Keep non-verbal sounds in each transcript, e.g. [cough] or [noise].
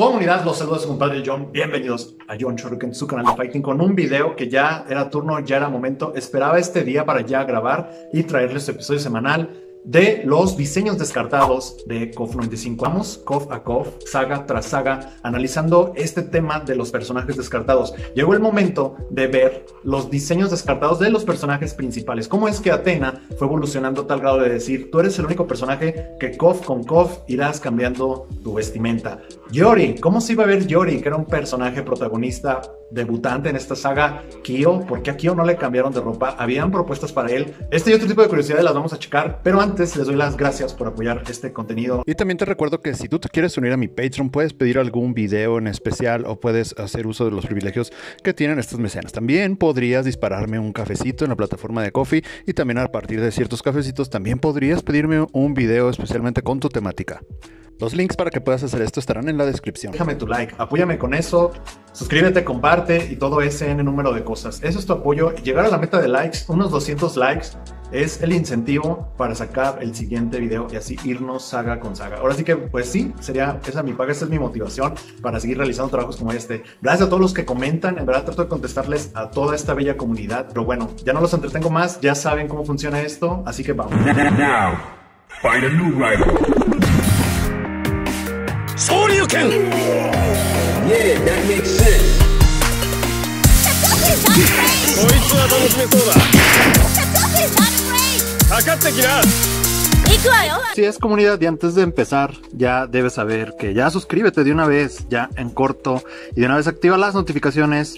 Comunidad, los saludos a su compadre John. Bienvenidos a John Shuriken, su canal de Fighting, con un video que ya era turno, ya era momento. Esperaba este día para ya grabar y traerles su episodio semanal de los diseños descartados de KOF 95. Vamos KOF a KOF, saga tras saga, analizando este tema de los personajes descartados. Llegó el momento de ver los diseños descartados de los personajes principales. ¿Cómo es que Atena fue evolucionando a tal grado de decir, tú eres el único personaje que KOF con KOF irás cambiando tu vestimenta? Yori, ¿cómo se iba a ver Yori, que era un personaje protagonista debutante en esta saga? Kyo, ¿por qué a Kyo no le cambiaron de ropa? ¿Habían propuestas para él? Este y otro tipo de curiosidades las vamos a checar, pero antes les doy las gracias por apoyar este contenido. Y también te recuerdo que si tú te quieres unir a mi Patreon, puedes pedir algún video en especial o puedes hacer uso de los privilegios que tienen estas mecenas. También podrías dispararme un cafecito en la plataforma de Coffee y también a partir de ciertos cafecitos también podrías pedirme un video especialmente con tu temática. Los links para que puedas hacer esto estarán en la descripción. Déjame tu like, apóyame con eso, suscríbete, comparte y todo ese N número de cosas. Eso es tu apoyo. Llegar a la meta de likes, unos 200 likes, es el incentivo para sacar el siguiente video y así irnos saga con saga. Ahora sí que, pues sí, sería esa mi paga, esa es mi motivación para seguir realizando trabajos como este. Gracias a todos los que comentan, en verdad trato de contestarles a toda esta bella comunidad. Pero bueno, ya no los entretengo más, ya saben cómo funciona esto, así que vamos. Now, find a new rival Shoryuken! Yeah, that makes sense. こいつは楽しめそうだかかってきな行くわよ Si es comunidad y antes de empezar ya debes saber que ya suscríbete de una vez, ya en corto y de una vez activa las notificaciones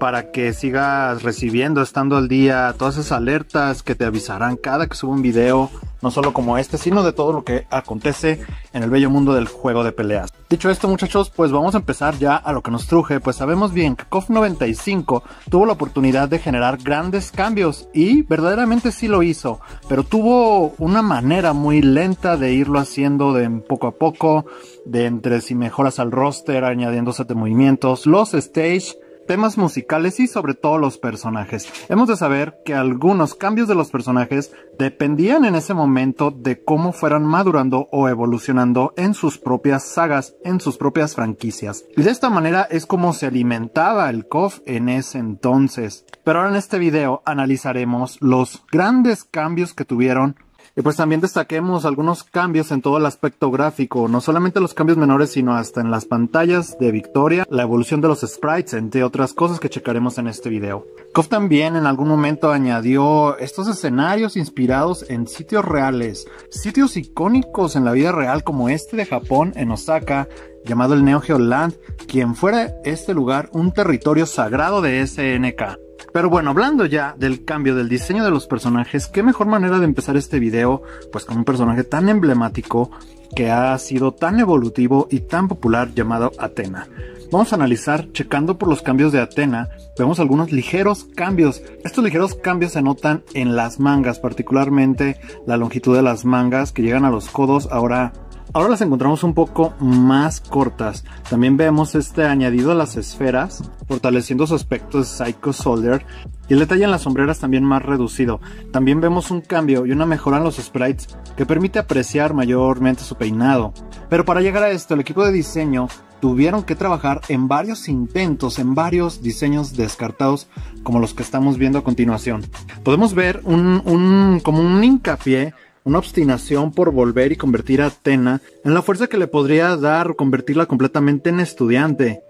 para que sigas recibiendo, estando al día, todas esas alertas que te avisarán cada que subo un video, no solo como este, sino de todo lo que acontece en el bello mundo del juego de peleas. Dicho esto muchachos, pues vamos a empezar ya a lo que nos truje, pues sabemos bien que KOF 95 tuvo la oportunidad de generar grandes cambios y verdaderamente sí lo hizo, pero tuvo una manera muy lenta de irlo haciendo de poco a poco, de entre si mejoras al roster, añadiendo de movimientos, los stage, temas musicales y sobre todo los personajes. Hemos de saber que algunos cambios de los personajes dependían en ese momento de cómo fueran madurando o evolucionando en sus propias sagas, en sus propias franquicias. Y de esta manera es como se alimentaba el KOF en ese entonces. Pero ahora en este video analizaremos los grandes cambios que tuvieron y pues también destaquemos algunos cambios en todo el aspecto gráfico, no solamente los cambios menores, sino hasta en las pantallas de victoria, la evolución de los sprites, entre otras cosas que checaremos en este video. KOF también en algún momento añadió estos escenarios inspirados en sitios reales, sitios icónicos en la vida real como este de Japón en Osaka, llamado el Neo Geo Land, quien fuera este lugar un territorio sagrado de SNK. Pero bueno, hablando ya del cambio del diseño de los personajes, qué mejor manera de empezar este video pues con un personaje tan emblemático que ha sido tan evolutivo y tan popular llamado Atena. Vamos a analizar, checando por los cambios de Atena, vemos algunos ligeros cambios. Estos ligeros cambios se notan en las mangas, particularmente la longitud de las mangas que llegan a los codos ahora Ahora las encontramos un poco más cortas. También vemos este añadido a las esferas, fortaleciendo su aspecto de Psycho Soldier. Y el detalle en las sombreras también más reducido. También vemos un cambio y una mejora en los sprites que permite apreciar mayormente su peinado. Pero para llegar a esto, el equipo de diseño tuvieron que trabajar en varios intentos, en varios diseños descartados como los que estamos viendo a continuación. Podemos ver un, un como un hincapié una obstinación por volver y convertir a Atena en la fuerza que le podría dar convertirla completamente en estudiante.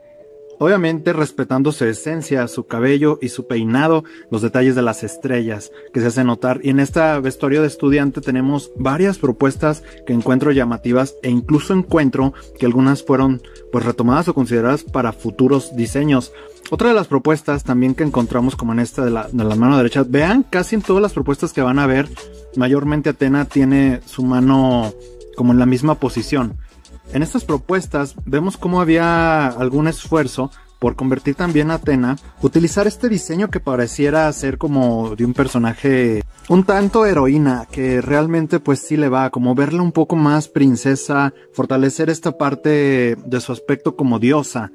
Obviamente respetando su esencia, su cabello y su peinado, los detalles de las estrellas que se hacen notar. Y en esta vestuario de estudiante tenemos varias propuestas que encuentro llamativas e incluso encuentro que algunas fueron pues retomadas o consideradas para futuros diseños. Otra de las propuestas también que encontramos como en esta de la, de la mano derecha, vean casi en todas las propuestas que van a ver, mayormente Atena tiene su mano como en la misma posición. En estas propuestas vemos cómo había algún esfuerzo por convertir también a Atena, utilizar este diseño que pareciera ser como de un personaje un tanto heroína, que realmente pues sí le va, como verla un poco más princesa, fortalecer esta parte de su aspecto como diosa.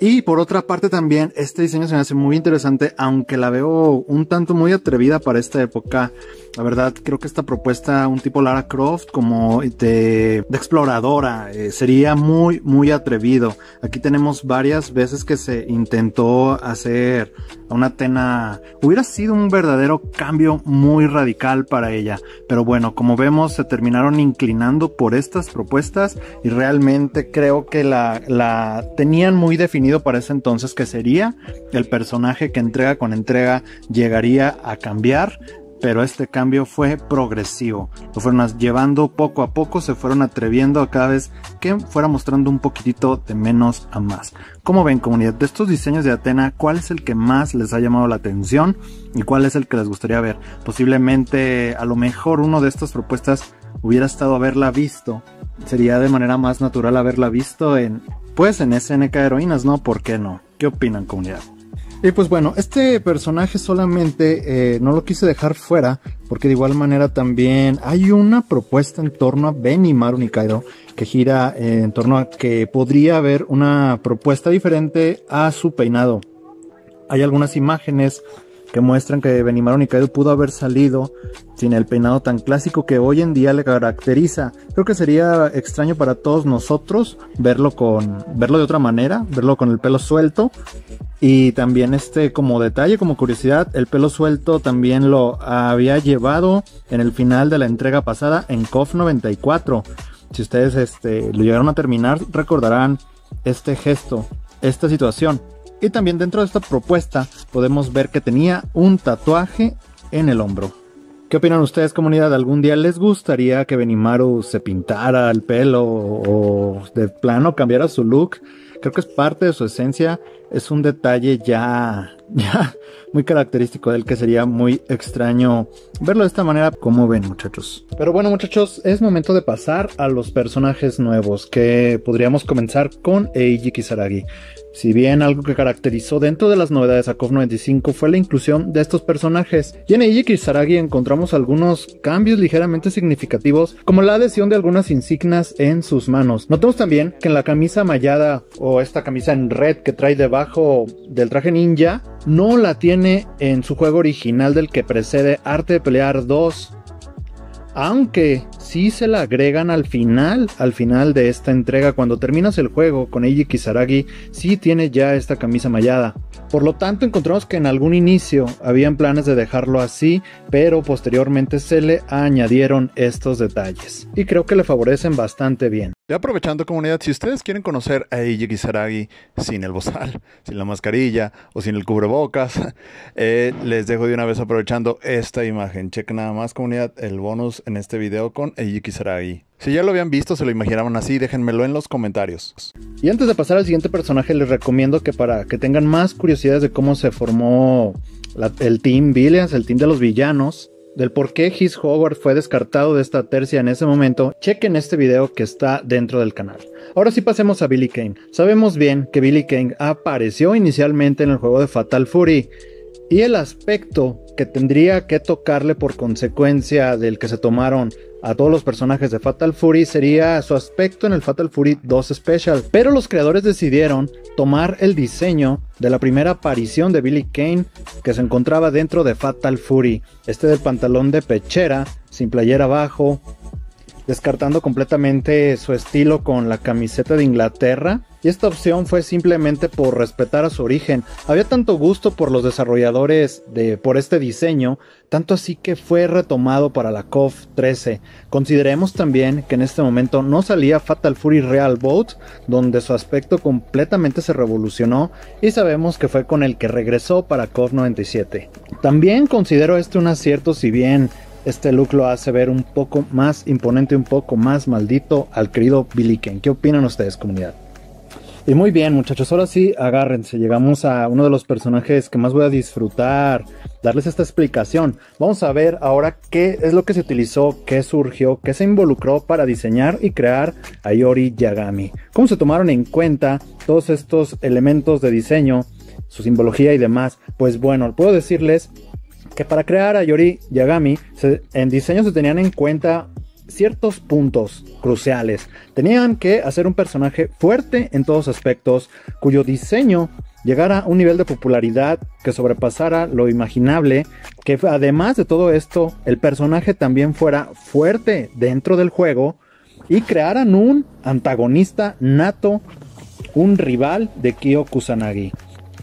Y por otra parte también, este diseño se me hace muy interesante, aunque la veo un tanto muy atrevida para esta época. La verdad, creo que esta propuesta, un tipo Lara Croft como de, de exploradora, eh, sería muy, muy atrevido. Aquí tenemos varias veces que se intentó hacer a una Atena. Hubiera sido un verdadero cambio muy radical para ella. Pero bueno, como vemos, se terminaron inclinando por estas propuestas y realmente creo que la, la tenían muy definido para ese entonces que sería el personaje que entrega con entrega llegaría a cambiar pero este cambio fue progresivo. Lo fueron llevando poco a poco, se fueron atreviendo a cada vez que fuera mostrando un poquitito de menos a más. Como ven comunidad, de estos diseños de Atena, ¿cuál es el que más les ha llamado la atención y cuál es el que les gustaría ver? Posiblemente a lo mejor uno de estas propuestas hubiera estado haberla visto. Sería de manera más natural haberla visto en, pues en SNK Heroínas, ¿no? ¿Por qué no? ¿Qué opinan comunidad? Y pues bueno, este personaje solamente eh, no lo quise dejar fuera porque de igual manera también hay una propuesta en torno a Benimaru Nikaido que gira en torno a que podría haber una propuesta diferente a su peinado. Hay algunas imágenes que muestran que Benimaru Nikaido pudo haber salido sin el peinado tan clásico que hoy en día le caracteriza. Creo que sería extraño para todos nosotros verlo con verlo de otra manera, verlo con el pelo suelto y también este como detalle, como curiosidad, el pelo suelto también lo había llevado en el final de la entrega pasada en KOF 94. Si ustedes este lo llegaron a terminar, recordarán este gesto, esta situación. Y también dentro de esta propuesta podemos ver que tenía un tatuaje en el hombro. ¿Qué opinan ustedes, comunidad? ¿Algún día les gustaría que Benimaru se pintara el pelo o de plano cambiara su look? Creo que es parte de su esencia. Es un detalle ya, [laughs] ya muy característico de él que sería muy extraño verlo de esta manera. como ven, muchachos? Pero bueno, muchachos, es momento de pasar a los personajes nuevos que podríamos comenzar con Eiji Kisaragi. Si bien algo que caracterizó dentro de las novedades a KOF 95 fue la inclusión de estos personajes, y en Eiji Kisaragi encontramos algunos cambios ligeramente significativos, como la adhesión de algunas insignias en sus manos. Notemos también que en la camisa mallada o esta camisa en red que trae debajo del traje ninja, no la tiene en su juego original del que precede Arte de Pelear 2, aunque sí se la agregan al final, al final de esta entrega, cuando terminas el juego con Eiji Kisaragi, sí tiene ya esta camisa mallada. Por lo tanto, encontramos que en algún inicio habían planes de dejarlo así, pero posteriormente se le añadieron estos detalles. Y creo que le favorecen bastante bien. Y aprovechando comunidad, si ustedes quieren conocer a Eiji Kisaragi sin el bozal, [laughs] sin la mascarilla o sin el cubrebocas, [laughs] eh, les dejo de una vez aprovechando esta imagen. Chequen nada más comunidad el bonus en este video con Eiji Kisaragi. Si ya lo habían visto, se lo imaginaban así, déjenmelo en los comentarios. Y antes de pasar al siguiente personaje, les recomiendo que para que tengan más curiosidades de cómo se formó el Team Villains, el Team de los Villanos, del por qué His Howard fue descartado de esta tercia en ese momento, chequen este video que está dentro del canal. Ahora sí pasemos a Billy Kane. Sabemos bien que Billy Kane apareció inicialmente en el juego de Fatal Fury y el aspecto que tendría que tocarle por consecuencia del que se tomaron a todos los personajes de Fatal Fury sería su aspecto en el Fatal Fury 2 Special, pero los creadores decidieron tomar el diseño de la primera aparición de Billy Kane que se encontraba dentro de Fatal Fury, este del pantalón de pechera, sin playera abajo, descartando completamente su estilo con la camiseta de Inglaterra y esta opción fue simplemente por respetar a su origen. Había tanto gusto por los desarrolladores de, por este diseño, tanto así que fue retomado para la KOF 13. Consideremos también que en este momento no salía Fatal Fury Real Boat, donde su aspecto completamente se revolucionó y sabemos que fue con el que regresó para KOF 97. También considero este un acierto si bien este look lo hace ver un poco más imponente, un poco más maldito al querido Billy Kane. ¿Qué opinan ustedes, comunidad? Y muy bien, muchachos, ahora sí, agárrense. Llegamos a uno de los personajes que más voy a disfrutar, darles esta explicación. Vamos a ver ahora qué es lo que se utilizó, qué surgió, qué se involucró para diseñar y crear a Yori Yagami. Cómo se tomaron en cuenta todos estos elementos de diseño, su simbología y demás. Pues bueno, puedo decirles que para crear a Yori Yagami, en diseño se tenían en cuenta ciertos puntos cruciales. Tenían que hacer un personaje fuerte en todos aspectos, cuyo diseño llegara a un nivel de popularidad que sobrepasara lo imaginable, que además de todo esto, el personaje también fuera fuerte dentro del juego y crearan un antagonista nato, un rival de Kyo Kusanagi.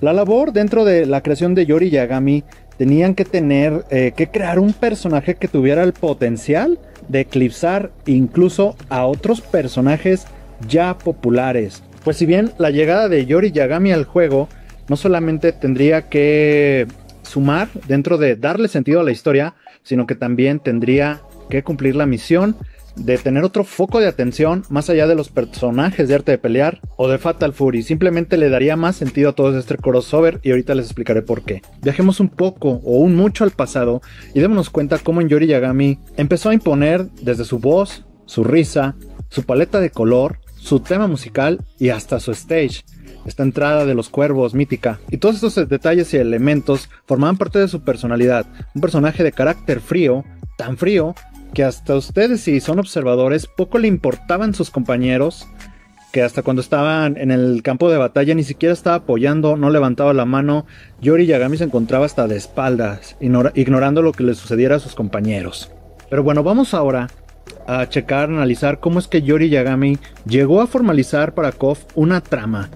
La labor dentro de la creación de Yori Yagami tenían que tener eh, que crear un personaje que tuviera el potencial de eclipsar incluso a otros personajes ya populares. Pues si bien la llegada de Yori Yagami al juego no solamente tendría que sumar dentro de darle sentido a la historia, sino que también tendría que cumplir la misión de tener otro foco de atención más allá de los personajes de arte de pelear o de Fatal Fury. Simplemente le daría más sentido a todo este crossover y ahorita les explicaré por qué. Viajemos un poco o un mucho al pasado y démonos cuenta cómo Yori Yagami empezó a imponer desde su voz, su risa, su paleta de color, su tema musical y hasta su stage. Esta entrada de los cuervos mítica y todos estos detalles y elementos formaban parte de su personalidad. Un personaje de carácter frío, tan frío que hasta ustedes si son observadores poco le importaban sus compañeros, que hasta cuando estaban en el campo de batalla ni siquiera estaba apoyando, no levantaba la mano, Yori Yagami se encontraba hasta de espaldas, ignorando lo que le sucediera a sus compañeros. Pero bueno, vamos ahora a checar, analizar cómo es que Yori Yagami llegó a formalizar para KOF una trama,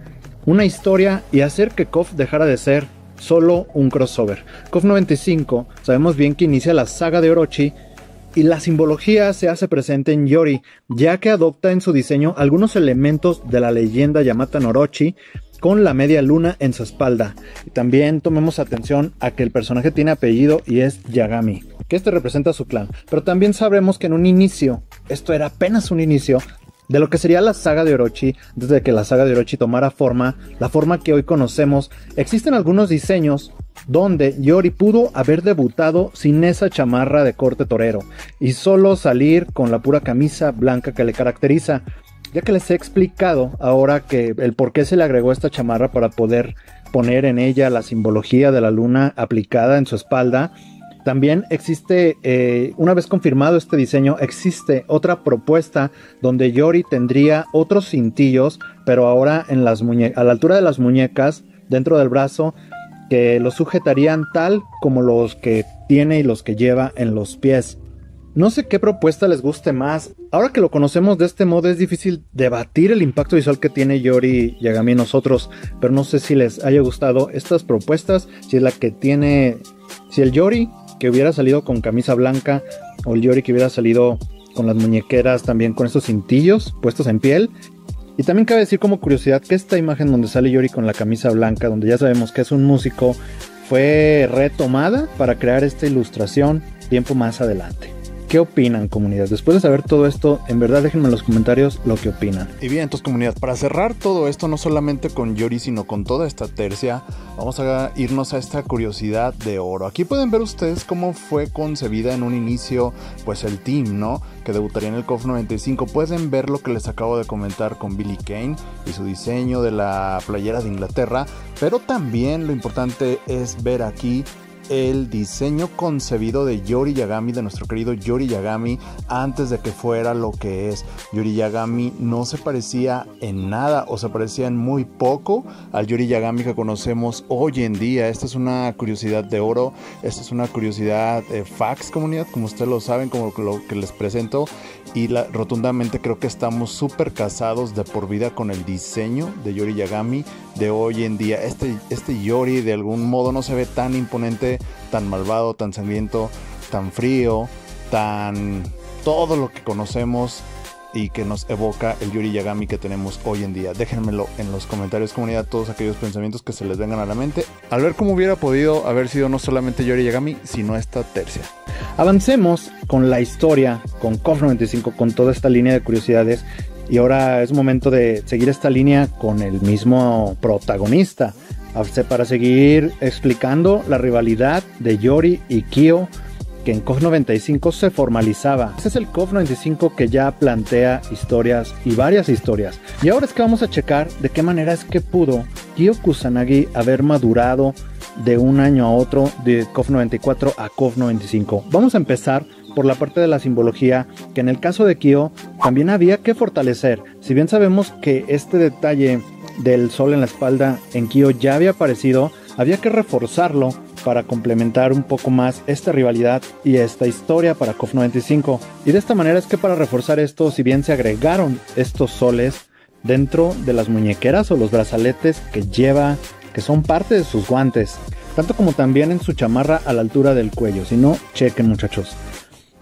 una historia y hacer que KOF dejara de ser solo un crossover. KOF 95 sabemos bien que inicia la saga de Orochi y la simbología se hace presente en Yori, ya que adopta en su diseño algunos elementos de la leyenda Yamata Norochi con la media luna en su espalda. Y también tomemos atención a que el personaje tiene apellido y es Yagami, que este representa a su clan. Pero también sabremos que en un inicio, esto era apenas un inicio, de lo que sería la saga de Orochi, desde que la saga de Orochi tomara forma, la forma que hoy conocemos, existen algunos diseños donde Yori pudo haber debutado sin esa chamarra de corte torero y solo salir con la pura camisa blanca que le caracteriza, ya que les he explicado ahora que el por qué se le agregó esta chamarra para poder poner en ella la simbología de la luna aplicada en su espalda. También existe, eh, una vez confirmado este diseño, existe otra propuesta donde Yori tendría otros cintillos, pero ahora en las a la altura de las muñecas, dentro del brazo, que lo sujetarían tal como los que tiene y los que lleva en los pies. No sé qué propuesta les guste más. Ahora que lo conocemos de este modo es difícil debatir el impacto visual que tiene Yori Yagami nosotros, pero no sé si les haya gustado estas propuestas, si es la que tiene, si el Yori que hubiera salido con camisa blanca o el Yori que hubiera salido con las muñequeras también con estos cintillos puestos en piel y también cabe decir como curiosidad que esta imagen donde sale Yori con la camisa blanca, donde ya sabemos que es un músico, fue retomada para crear esta ilustración tiempo más adelante. ¿Qué opinan, comunidad? Después de saber todo esto, en verdad déjenme en los comentarios lo que opinan. Y bien, entonces, comunidad, para cerrar todo esto, no solamente con Yori, sino con toda esta tercia, vamos a irnos a esta curiosidad de oro. Aquí pueden ver ustedes cómo fue concebida en un inicio, pues el team, ¿no? Que debutaría en el KOF 95. Pueden ver lo que les acabo de comentar con Billy Kane y su diseño de la playera de Inglaterra, pero también lo importante es ver aquí el diseño concebido de Yori Yagami, de nuestro querido Yori Yagami, antes de que fuera lo que es. Yori Yagami no se parecía en nada o se parecía en muy poco al Yori Yagami que conocemos hoy en día. Esta es una curiosidad de oro, esta es una curiosidad de fax comunidad, como ustedes lo saben, como lo que les presento. Y rotundamente creo que estamos súper casados de por vida con el diseño de Yori Yagami de hoy en día. Este, este Yori de algún modo no se ve tan imponente tan malvado, tan sangriento, tan frío, tan todo lo que conocemos y que nos evoca el Yuri Yagami que tenemos hoy en día. Déjenmelo en los comentarios, comunidad, todos aquellos pensamientos que se les vengan a la mente, al ver cómo hubiera podido haber sido no solamente Yuri Yagami, sino esta tercia. Avancemos con la historia, con KOF 95, con toda esta línea de curiosidades. Y ahora es momento de seguir esta línea con el mismo protagonista, para seguir explicando la rivalidad de Yori y Kyo que en KOF 95 se formalizaba. Este es el KOF 95 que ya plantea historias y varias historias. Y ahora es que vamos a checar de qué manera es que pudo Kyo Kusanagi haber madurado de un año a otro de KOF 94 a KOF 95. Vamos a empezar por la parte de la simbología que en el caso de Kyo también había que fortalecer. Si bien sabemos que este detalle del sol en la espalda en Kyo ya había aparecido, había que reforzarlo para complementar un poco más esta rivalidad y esta historia para KOF 95. Y de esta manera es que para reforzar esto, si bien se agregaron estos soles dentro de las muñequeras o los brazaletes que lleva, que son parte de sus guantes, tanto como también en su chamarra a la altura del cuello. Si no, chequen muchachos.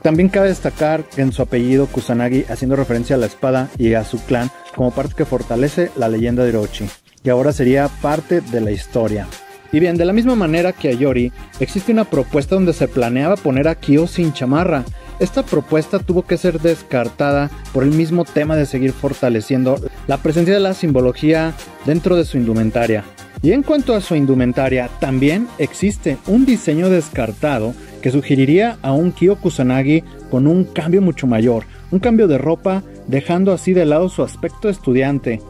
También cabe destacar en su apellido Kusanagi haciendo referencia a la espada y a su clan como parte que fortalece la leyenda de Orochi, y ahora sería parte de la historia. Y bien, de la misma manera que a Yori, existe una propuesta donde se planeaba poner a Kyo sin chamarra. Esta propuesta tuvo que ser descartada por el mismo tema de seguir fortaleciendo la presencia de la simbología dentro de su indumentaria. Y en cuanto a su indumentaria, también existe un diseño descartado que sugeriría a un Kyo Kusanagi con un cambio mucho mayor, un cambio de ropa, dejando así de lado su aspecto estudiante.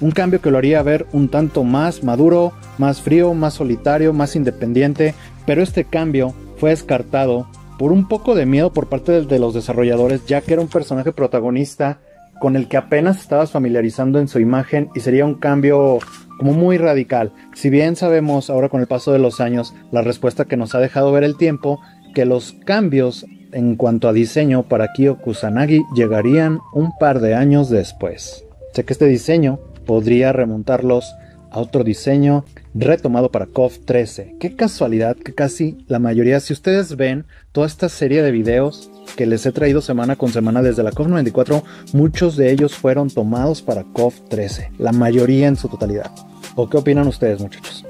Un cambio que lo haría ver un tanto más maduro, más frío, más solitario, más independiente, pero este cambio fue descartado por un poco de miedo por parte de los desarrolladores, ya que era un personaje protagonista con el que apenas estabas familiarizando en su imagen y sería un cambio como muy radical. Si bien sabemos ahora con el paso de los años la respuesta que nos ha dejado ver el tiempo, que los cambios en cuanto a diseño para Kyo Kusanagi llegarían un par de años después. Sé que este diseño podría remontarlos a otro diseño retomado para KOF 13. Qué casualidad que casi la mayoría, si ustedes ven toda esta serie de videos que les he traído semana con semana desde la KOF 94, muchos de ellos fueron tomados para KOF 13, la mayoría en su totalidad. ¿O qué opinan ustedes muchachos?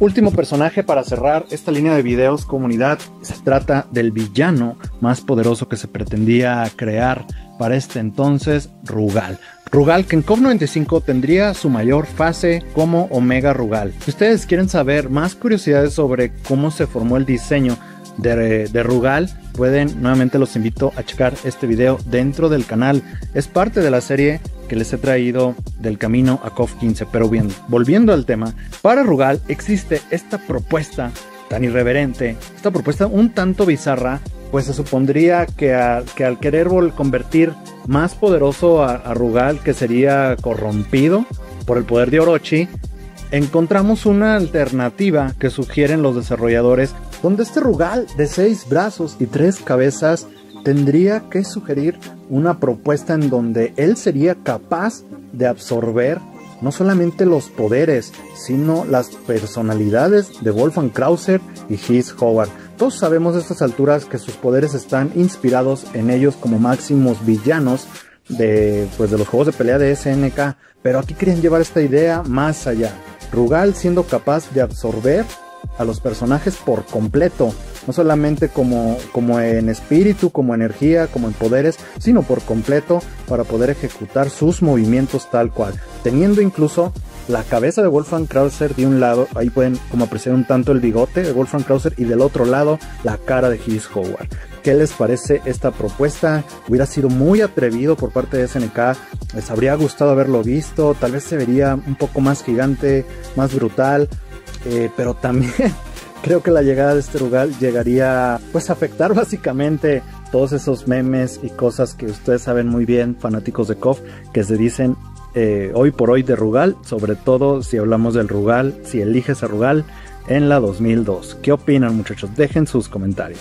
Último personaje para cerrar esta línea de videos comunidad, se trata del villano más poderoso que se pretendía crear para este entonces, Rugal. Rugal, que en COP 95 tendría su mayor fase como Omega Rugal. Si ustedes quieren saber más curiosidades sobre cómo se formó el diseño de, Rugal, pueden, nuevamente los invito a checar este video dentro del canal. Es parte de la serie que les he traído del camino a COF 15. Pero bien, volviendo al tema, para Rugal existe esta propuesta tan irreverente, esta propuesta un tanto bizarra pues se supondría que al querer convertir más poderoso a, Rugal, que sería corrompido por el poder de Orochi, encontramos una alternativa que sugieren los desarrolladores, donde este Rugal de seis brazos y tres cabezas tendría que sugerir una propuesta en donde él sería capaz de absorber no solamente los poderes, sino las personalidades de Wolfgang Krauser y His Howard todos sabemos a estas alturas que sus poderes están inspirados en ellos como máximos villanos de, pues, de los juegos de pelea de SNK, pero aquí quieren llevar esta idea más allá. Rugal siendo capaz de absorber a los personajes por completo, no solamente como, como en espíritu, como energía, como en poderes, sino por completo para poder ejecutar sus movimientos tal cual, teniendo incluso la cabeza de Wolfgang Krauser de un lado, ahí pueden como apreciar un tanto el bigote de Wolfgang Krauser y del otro lado la cara de His Howard. ¿Qué les parece esta propuesta? Hubiera sido muy atrevido por parte de SNK, les habría gustado haberlo visto, tal vez se vería un poco más gigante, más brutal, eh, pero también [laughs] creo que la llegada de este lugar llegaría pues a afectar [laughs] básicamente todos esos memes y cosas que ustedes saben muy bien, fanáticos de KOF, que se dicen eh, hoy por hoy de Rugal, sobre todo si hablamos del Rugal, si eliges a Rugal en la 2002. ¿Qué opinan muchachos? Dejen sus comentarios.